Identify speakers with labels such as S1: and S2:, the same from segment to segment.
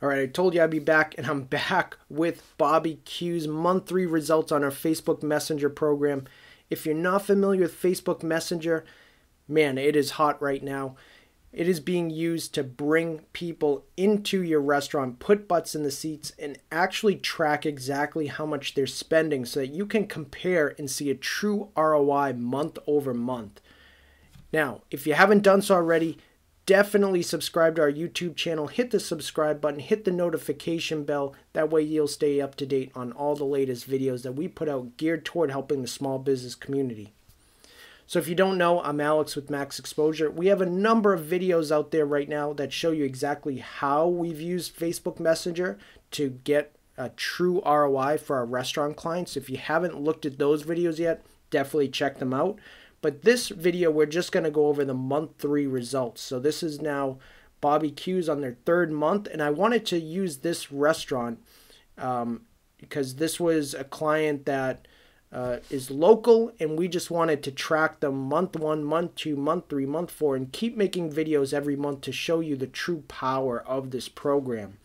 S1: All right, I told you I'd be back, and I'm back with Bobby Q's month three results on our Facebook Messenger program. If you're not familiar with Facebook Messenger, man, it is hot right now. It is being used to bring people into your restaurant, put butts in the seats, and actually track exactly how much they're spending so that you can compare and see a true ROI month over month. Now, if you haven't done so already, definitely subscribe to our YouTube channel. Hit the subscribe button, hit the notification bell. That way you'll stay up to date on all the latest videos that we put out geared toward helping the small business community. So if you don't know, I'm Alex with Max Exposure. We have a number of videos out there right now that show you exactly how we've used Facebook Messenger to get a true ROI for our restaurant clients. If you haven't looked at those videos yet, definitely check them out. But this video, we're just going to go over the month three results. So this is now Bobby Q's on their third month. And I wanted to use this restaurant um, because this was a client that uh, is local and we just wanted to track them month one, month two, month three, month four, and keep making videos every month to show you the true power of this program.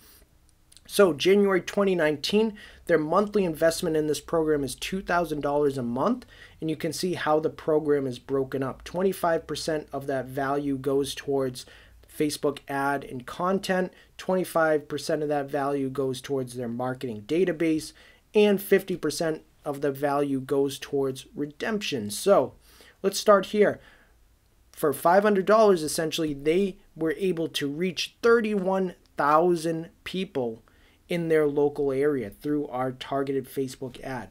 S1: So, January 2019, their monthly investment in this program is $2,000 a month, and you can see how the program is broken up. 25% of that value goes towards Facebook ad and content, 25% of that value goes towards their marketing database, and 50% of the value goes towards redemption. So, let's start here. For $500, essentially, they were able to reach 31,000 people in their local area through our targeted Facebook ad.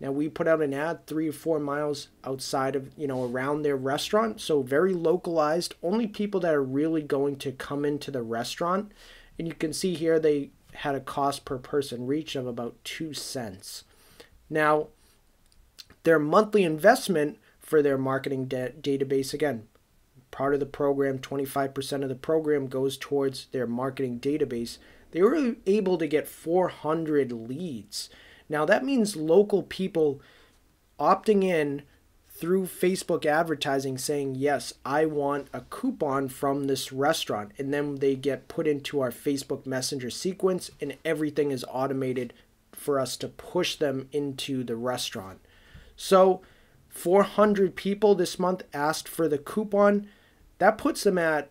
S1: Now we put out an ad three or four miles outside of, you know, around their restaurant. So very localized, only people that are really going to come into the restaurant. And you can see here they had a cost per person reach of about two cents. Now, their monthly investment for their marketing da- database, again, part of the program, 25% of the program goes towards their marketing database they were able to get 400 leads. Now, that means local people opting in through Facebook advertising saying, Yes, I want a coupon from this restaurant. And then they get put into our Facebook Messenger sequence, and everything is automated for us to push them into the restaurant. So, 400 people this month asked for the coupon. That puts them at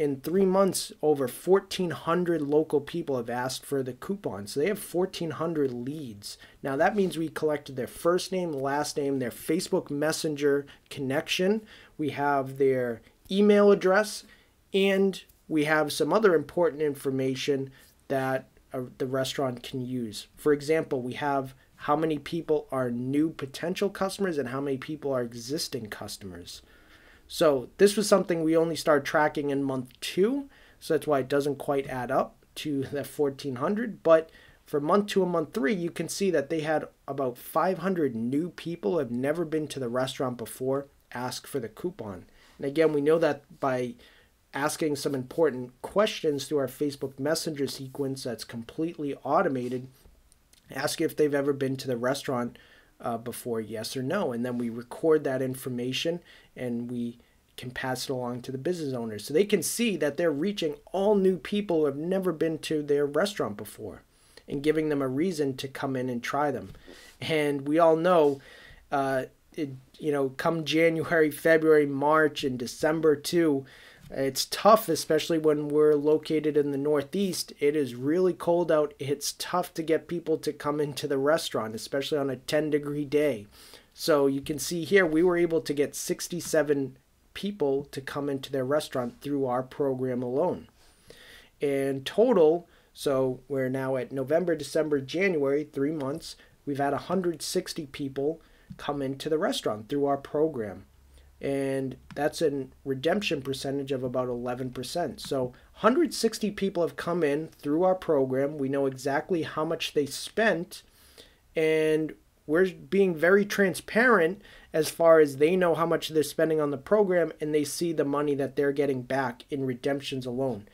S1: in three months, over 1,400 local people have asked for the coupon. So they have 1,400 leads. Now that means we collected their first name, last name, their Facebook Messenger connection. We have their email address, and we have some other important information that uh, the restaurant can use. For example, we have how many people are new potential customers and how many people are existing customers. So this was something we only started tracking in month two. So that's why it doesn't quite add up to that 1400. But for month two and month three, you can see that they had about 500 new people have never been to the restaurant before ask for the coupon. And again, we know that by asking some important questions through our Facebook Messenger sequence that's completely automated. Ask if they've ever been to the restaurant uh, before yes or no. And then we record that information and we can pass it along to the business owners so they can see that they're reaching all new people who have never been to their restaurant before and giving them a reason to come in and try them. And we all know, uh, it, you know, come January, February, March, and December too, it's tough, especially when we're located in the Northeast. It is really cold out. It's tough to get people to come into the restaurant, especially on a 10 degree day. So you can see here, we were able to get 67 people to come into their restaurant through our program alone. In total, so we're now at November, December, January, three months, we've had 160 people come into the restaurant through our program and that's a redemption percentage of about 11%. So 160 people have come in through our program. We know exactly how much they spent, and we're being very transparent as far as they know how much they're spending on the program and they see the money that they're getting back in redemptions alone.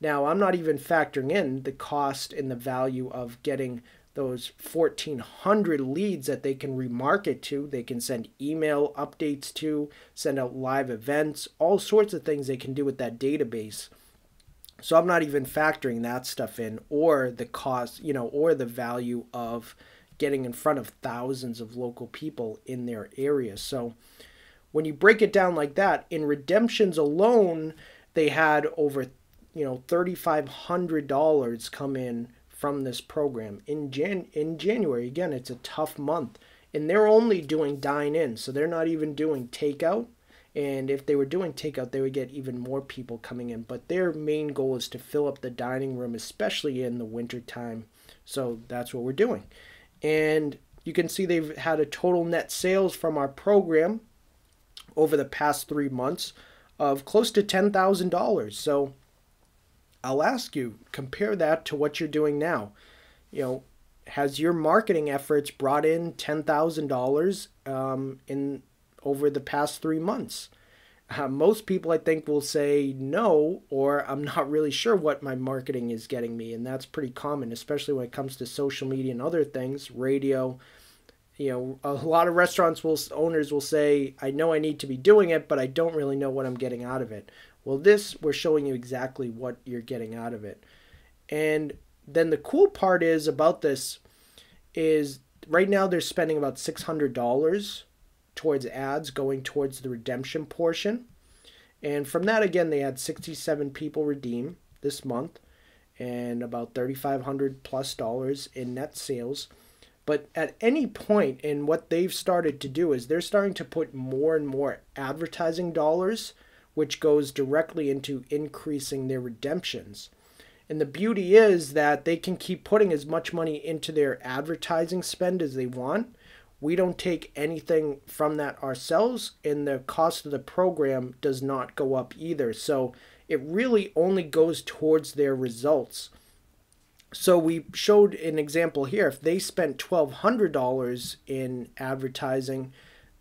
S1: Now, I'm not even factoring in the cost and the value of getting those 1400 leads that they can remarket to they can send email updates to send out live events all sorts of things they can do with that database So I'm not even factoring that stuff in or the cost, you know, or the value of getting in front of thousands of local people in their area. So when you break it down like that, in redemptions alone, they had over, you know, $3,500 come in from this program in Jan in January. Again, it's a tough month, and they're only doing dine in, so they're not even doing takeout. And if they were doing takeout, they would get even more people coming in. But their main goal is to fill up the dining room, especially in the winter time. So that's what we're doing. And you can see they've had a total net sales from our program over the past three months of close to $10,000. So I'll ask you, compare that to what you're doing now. You know, has your marketing efforts brought in ten thousand um, dollars in over the past three months? Uh, most people, I think, will say no, or I'm not really sure what my marketing is getting me, and that's pretty common, especially when it comes to social media and other things, radio. You know, a lot of restaurants will owners will say, "I know I need to be doing it, but I don't really know what I'm getting out of it." Well, this, we're showing you exactly what you're getting out of it. And then the cool part is about this is right now they're spending about $600 towards ads going towards the redemption portion. And from that, again, they had 67 people redeem this month and about 3500 plus dollars in net sales. But at any point in what they've started to do is they're starting to put more and more advertising dollars which goes directly into increasing their redemptions. And the beauty is that they can keep putting as much money into their advertising spend as they want. We don't take anything from that ourselves, and the cost of the program does not go up either. So it really only goes towards their results. So we showed an example here. If they spent $1,200 in advertising,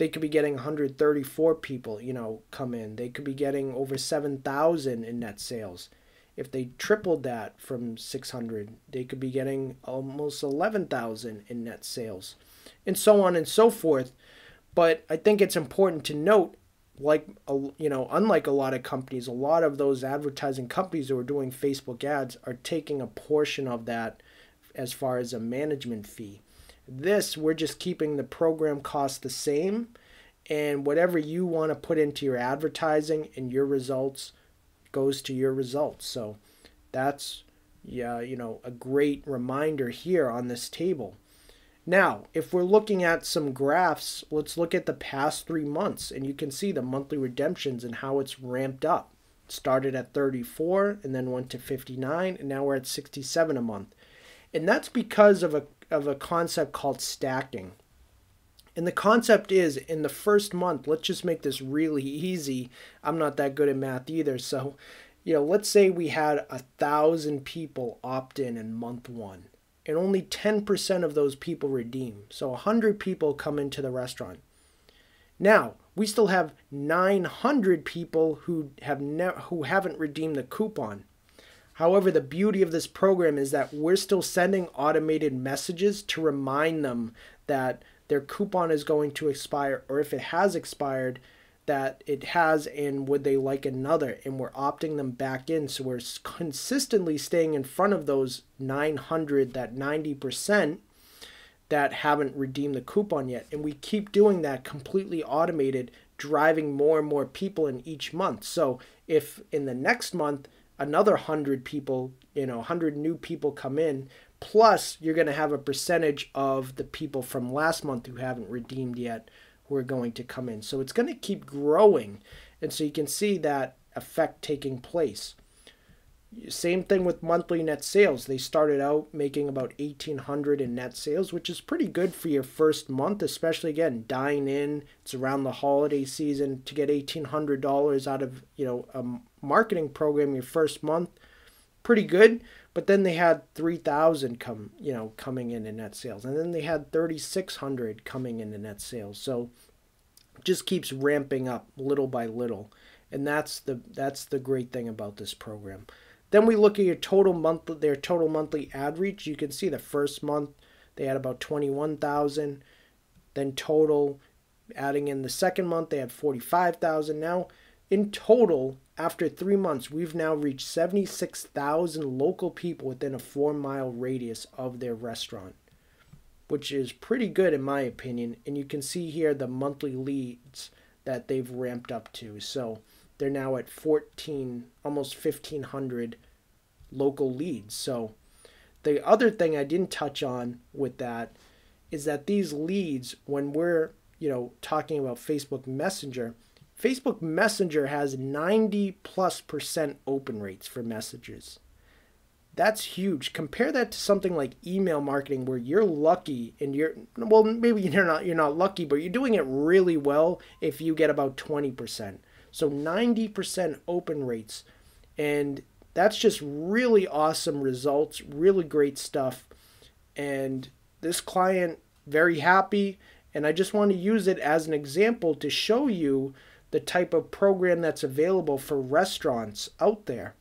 S1: they could be getting 134 people, you know, come in. They could be getting over 7,000 in net sales. If they tripled that from 600, they could be getting almost 11,000 in net sales, and so on and so forth. But I think it's important to note like you know unlike a lot of companies a lot of those advertising companies who are doing facebook ads are taking a portion of that as far as a management fee this, we're just keeping the program cost the same. And whatever you want to put into your advertising and your results goes to your results. So that's, yeah, you know, a great reminder here on this table. Now, if we're looking at some graphs, let's look at the past three months and you can see the monthly redemptions and how it's ramped up. It started at 34 and then went to 59 and now we're at 67 a month. And that's because of a of a concept called stacking. And the concept is in the first month, let's just make this really easy. I'm not that good at math either. So, you know, let's say we had a thousand people opt in in month one and only 10% of those people redeem. So 100 people come into the restaurant. Now, we still have 900 people who have ne- who haven't redeemed the coupon. However, the beauty of this program is that we're still sending automated messages to remind them that their coupon is going to expire, or if it has expired, that it has and would they like another? And we're opting them back in. So we're consistently staying in front of those 900 that 90% that haven't redeemed the coupon yet. And we keep doing that completely automated driving more and more people in each month. So if in the next month another 100 people, you know, 100 new people come in, plus you're going to have a percentage of the people from last month who haven't redeemed yet who are going to come in. So it's going to keep growing. And so you can see that effect taking place. Same thing with monthly net sales. They started out making about 1800 in net sales, which is pretty good for your first month, especially again, dine in. It's around the holiday season to get $1800 out of, you know, a marketing program your first month. Pretty good, but then they had 3000 come, you know, coming in in net sales. And then they had 3600 coming in in net sales. So just keeps ramping up little by little. And that's the that's the great thing about this program. Then we look at your total month, their total monthly ad reach. You can see the first month they had about 21,000. Then total, adding in the second month, they had 45,000. Now, in total, after three months, we've now reached 76,000 local people within a four mile radius of their restaurant, which is pretty good in my opinion. And you can see here the monthly leads that they've ramped up to. So they're now at 14, almost 1,500 local leads. So the other thing I didn't touch on with that is that these leads, when we're you know talking about Facebook Messenger, Facebook Messenger has 90 plus percent open rates for messages. That's huge. Compare that to something like email marketing where you're lucky and you're well maybe you're not you're not lucky but you're doing it really well if you get about 20%. So 90% open rates and that's just really awesome results, really great stuff. And this client very happy and I just want to use it as an example to show you the type of program that's available for restaurants out there.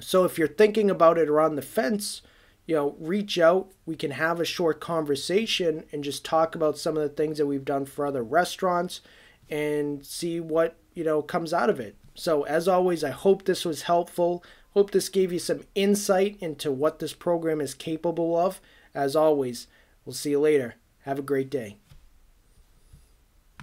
S1: So if you're thinking about it or on the fence, you know, reach out. We can have a short conversation and just talk about some of the things that we've done for other restaurants and see what, you know, comes out of it. So as always, I hope this was helpful. Hope this gave you some insight into what this program is capable of. As always, we'll see you later. Have a great day.